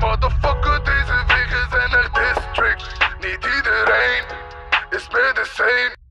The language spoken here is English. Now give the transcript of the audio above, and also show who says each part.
Speaker 1: Motherfucker, deze weg is in een district. Niet iedereen is meer the same.